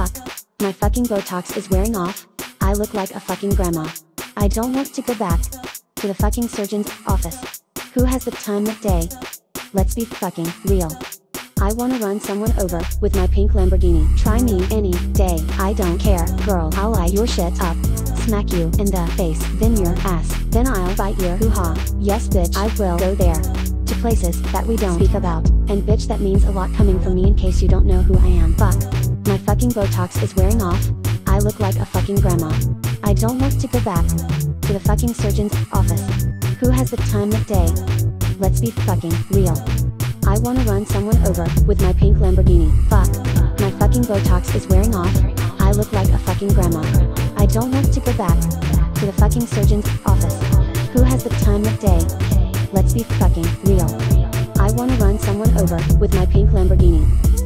Fuck. My fucking Botox is wearing off. I look like a fucking grandma. I don't want to go back to the fucking surgeon's office. Who has the time of day? Let's be fucking real. I wanna run someone over with my pink Lamborghini. Try me any day. I don't care, girl. I'll light your shit up. Smack you in the face, then your ass. Then I'll bite your hoo ha. Yes, bitch, I will go there. To places that we don't speak about. And bitch, that means a lot coming from me in case you don't know who I am. Fuck. My fucking Botox is wearing off. I look like a fucking grandma. I don't want to go back to the fucking surgeon's office. Who has the time of day? Let's be fucking real. I wanna run someone over with my pink Lamborghini. Fuck. My fucking Botox is wearing off. I look like a fucking grandma. I don't want to go back to the fucking surgeon's office. Who has the time of day? Be fucking real. I wanna run someone over with my pink Lamborghini.